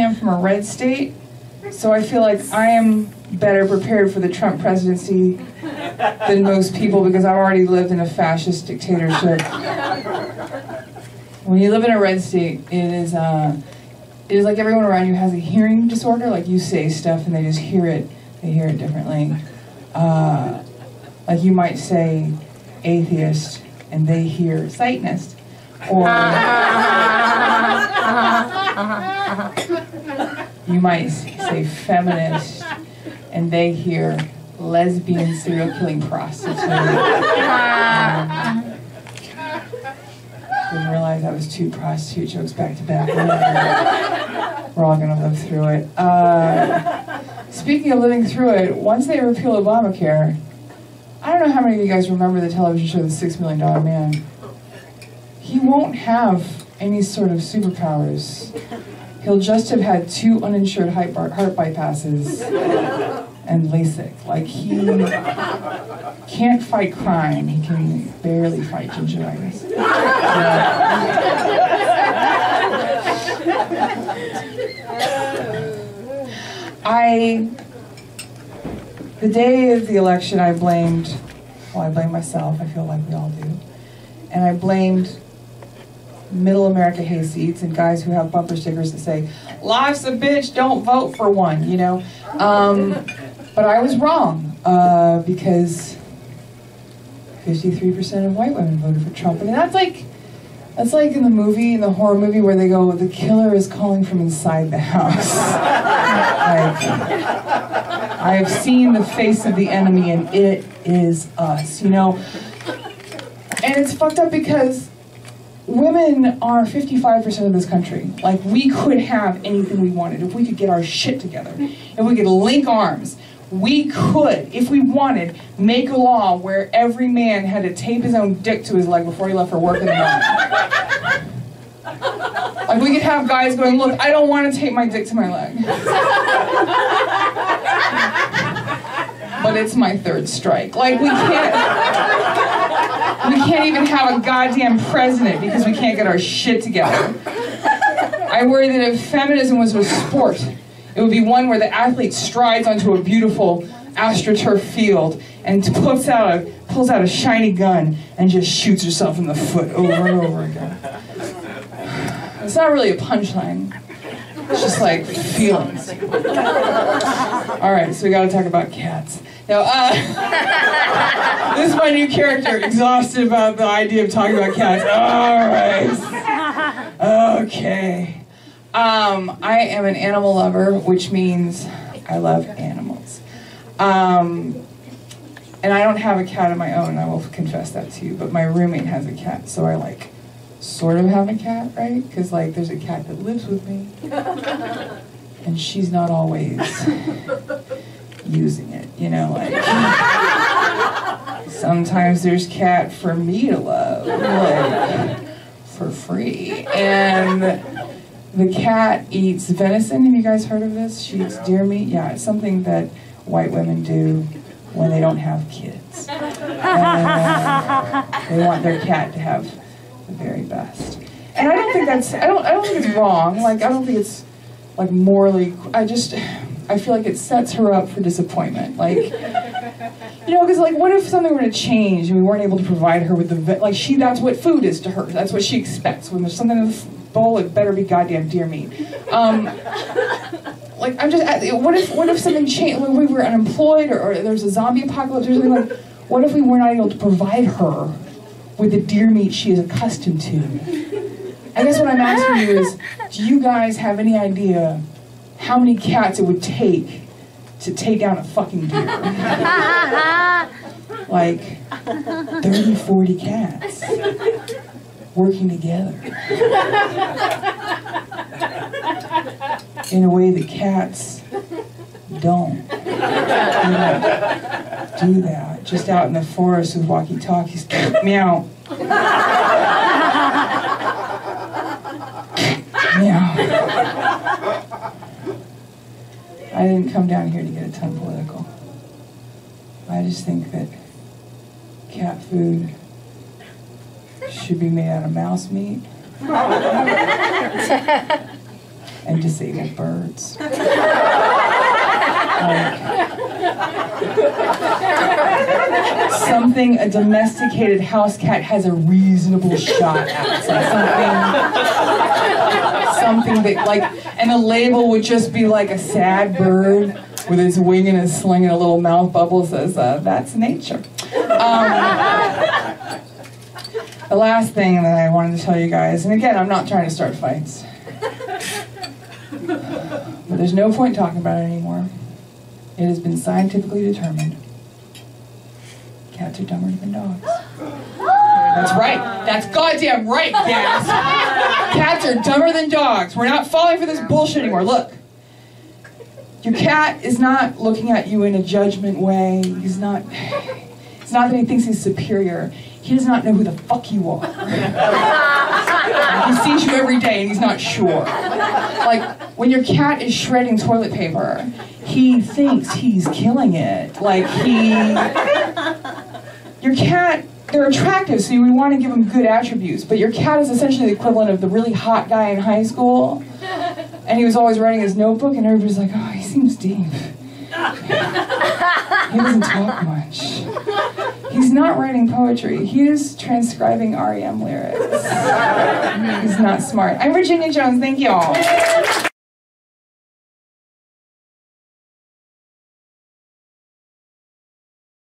am from a red state, so I feel like I am better prepared for the Trump presidency than most people because I've already lived in a fascist dictatorship. When you live in a red state, it is uh, it is like everyone around you has a hearing disorder. Like you say stuff and they just hear it. They hear it differently. Uh, like you might say atheist and they hear Satanist, or uh-huh, uh-huh, uh-huh, you might say feminist and they hear lesbian serial killing prostitute. Um, didn't realize that was two prostitute jokes back to back. We're all gonna live through it. Uh, speaking of living through it, once they repeal Obamacare, I don't know how many of you guys remember the television show The Six Million Dollar Man. He won't have any sort of superpowers. He'll just have had two uninsured heart bypasses and LASIK. Like he can't fight crime. He can barely fight gingivitis. I, the day of the election, I blamed, well, I blamed myself. I feel like we all do, and I blamed middle America hayseeds and guys who have bumper stickers that say, life's a bitch, don't vote for one, you know? Um, but I was wrong uh, because 53% of white women voted for Trump. And that's like, that's like in the movie, in the horror movie, where they go, the killer is calling from inside the house. like, I have seen the face of the enemy and it is us, you know? And it's fucked up because women are 55% of this country. Like, we could have anything we wanted if we could get our shit together, if we could link arms. We could, if we wanted, make a law where every man had to tape his own dick to his leg before he left for work in the morning. Like, we could have guys going, Look, I don't want to tape my dick to my leg. but it's my third strike. Like, we can't. We can't even have a goddamn president because we can't get our shit together. I worry that if feminism was a sport, it would be one where the athlete strides onto a beautiful astroturf field and puts out a, pulls out a shiny gun and just shoots herself in the foot over and over again. It's not really a punchline. It's just like feelings. All right, so we got to talk about cats. Now, uh, this is my new character, exhausted about the idea of talking about cats. All right. Okay. Um, I am an animal lover, which means I love animals. Um, and I don't have a cat of my own, I will confess that to you, but my roommate has a cat, so I like sort of have a cat, right? Because like there's a cat that lives with me, and she's not always using it, you know, like sometimes there's cat for me to love, like for free. And the cat eats venison. Have you guys heard of this? She eats deer meat. Yeah, it's something that white women do when they don't have kids. And they want their cat to have the very best. And I don't think that's I don't I don't think it's wrong. Like I don't think it's like morally I just I feel like it sets her up for disappointment. Like, you know, because like, what if something were to change and we weren't able to provide her with the like she that's what food is to her. That's what she expects. When there's something in the bowl, it better be goddamn deer meat. Um, like I'm just what if what if something changed? When we were unemployed or, or there's a zombie apocalypse or something like. What if we were not able to provide her with the deer meat she is accustomed to? I guess what I'm asking you is, do you guys have any idea how many cats it would take to take down a fucking deer. like 30, 40 cats working together. In a way that cats don't. Do that. Just out in the forest with walkie-talkies. Meow. Meow. I didn't come down here to get a ton political. I just think that cat food should be made out of mouse meat. and disabled birds. Like, something a domesticated house cat has a reasonable shot at. Something, something that like, and a label would just be like a sad bird with its wing and its sling and a little mouth bubble says, uh, "That's nature." Um, the last thing that I wanted to tell you guys, and again, I'm not trying to start fights, but there's no point talking about it anymore. It has been scientifically determined. Cats are dumber than dogs. That's right. That's goddamn right, gas. Cats are dumber than dogs. We're not falling for this bullshit anymore. Look. Your cat is not looking at you in a judgment way. He's not it's not that he thinks he's superior. He does not know who the fuck you are. he sees you every day and he's not sure. Like when your cat is shredding toilet paper, he thinks he's killing it. Like he your cat they're attractive, so we want to give them good attributes. But your cat is essentially the equivalent of the really hot guy in high school. And he was always writing his notebook, and everybody's like, oh, he seems deep. he doesn't talk much. He's not writing poetry. He is transcribing REM lyrics. He's not smart. I'm Virginia Jones. Thank you all.